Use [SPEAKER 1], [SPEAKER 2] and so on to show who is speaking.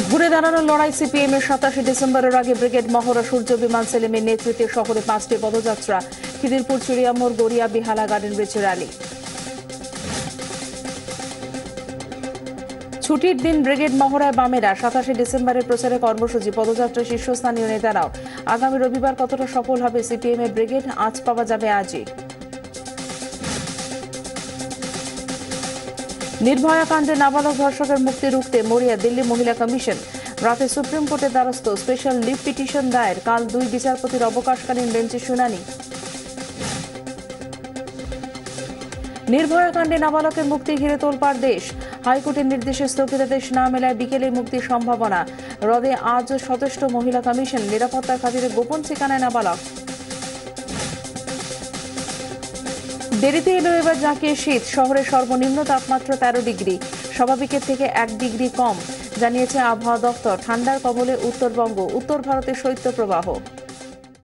[SPEAKER 1] ঘুরে দাঁড়ানোর লড়াই সিপিএম এর সাতাশে ডিসেম্বরের আগে ব্রিগেড মহড়া সূর্য বিমান সেলিমের নেতৃত্বে শহরে পাঁচটি পদযাত্রা, Khidirpur Churiamor Garia, Behala garden bridge rally. ছুটির দিন ব্রিগেড মহড়ায় বামেরা সাতাশে ডিসেম্বরের প্রচারে কর্মসূচি পদযাত্রা শীর্ষস্থানীয় নেতারাও। আগামী রবিবার কতটা সফল হবে সিপিএম এর ব্রিগেড, আজ পাওয়া যাবে আজই। নির্ভয়া কাণ্ডে নাবালক ধর্ষকের মুক্তি রুখতে মরিয়া দিল্লি মহিলা কমিশন। রাতে সুপ্রিম কোর্টের দ্বারস্থ স্পেশাল লিভ পিটিশন দায়ের, কাল দুই বিচারপতির অবকাশকালীন বেঞ্চে শুনানি। নির্ভয়া কাণ্ডে নাবালকের মুক্তি ঘিরে তোলপাড় দেশ। হাইকোর্টের নির্দেশে স্থগিতাদেশ না মেলায় বিকেলে মুক্তির সম্ভাবনা। হ্রদে আজও সচেষ্ট মহিলা কমিশন নিরাপত্তার খাতিরে গোপন ঠিকানায় নাবালক। দেরিতে এলো এবার যাকে শীত। শহরে সর্বনিম্ন তাপমাত্রা তেরো ডিগ্রি। স্বাভাবিকের থেকে এক ডিগ্রি কম, জানিয়েছে আবহাওয়া দপ্তর। ঠান্ডার কবলে উত্তরবঙ্গ, উত্তর ভারতে শৈত্যপ্রবাহ।